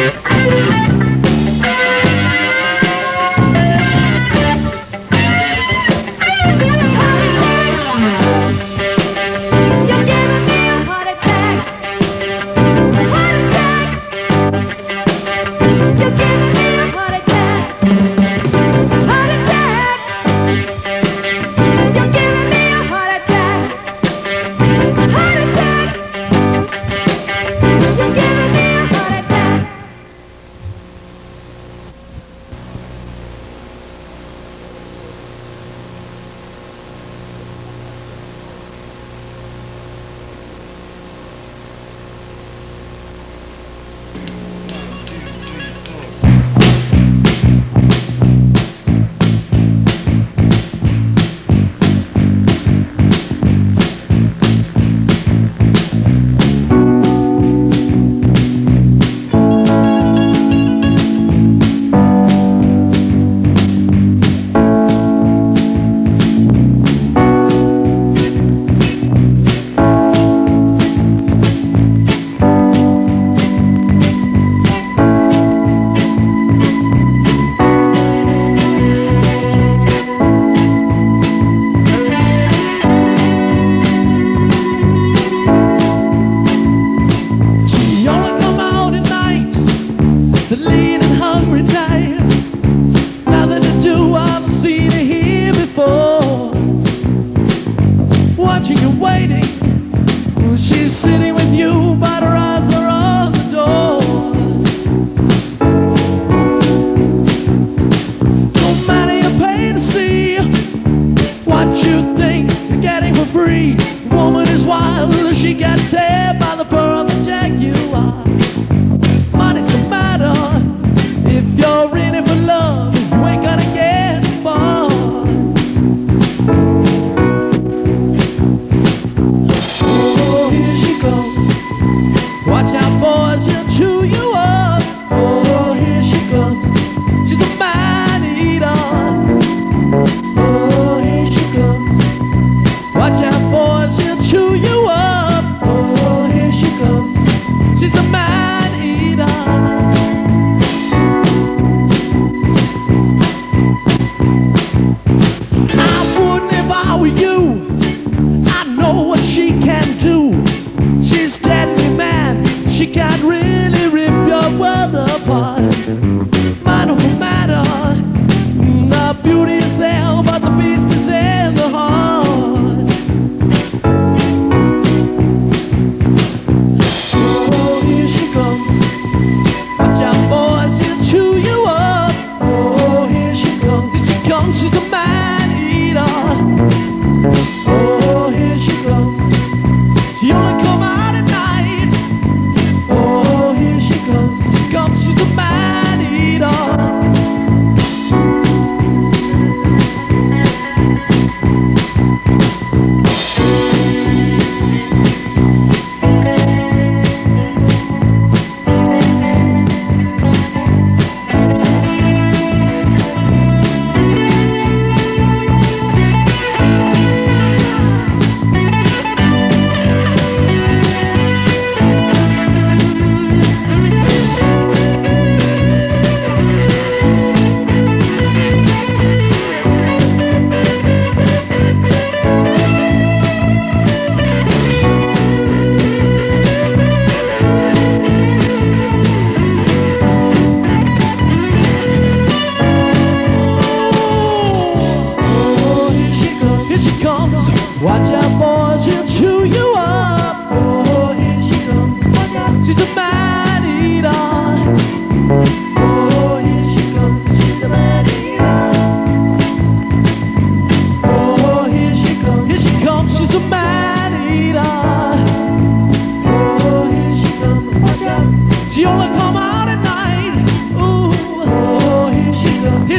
Thank. She's sitting with you, but her eyes are on the door. Don't matter your pay to see what you think you're getting for free. The woman is wild, she got tear by the pearl of a jaguar. Money's the matter if you're in it for love.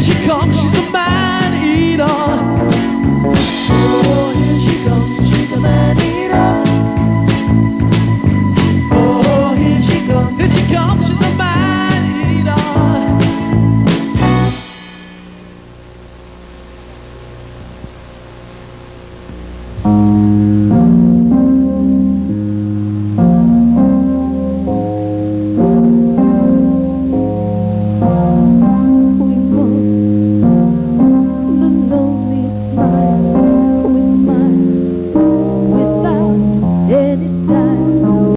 she comes, she's a